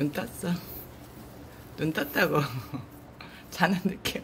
눈 떴어. 눈 떴다고. 자는 느낌.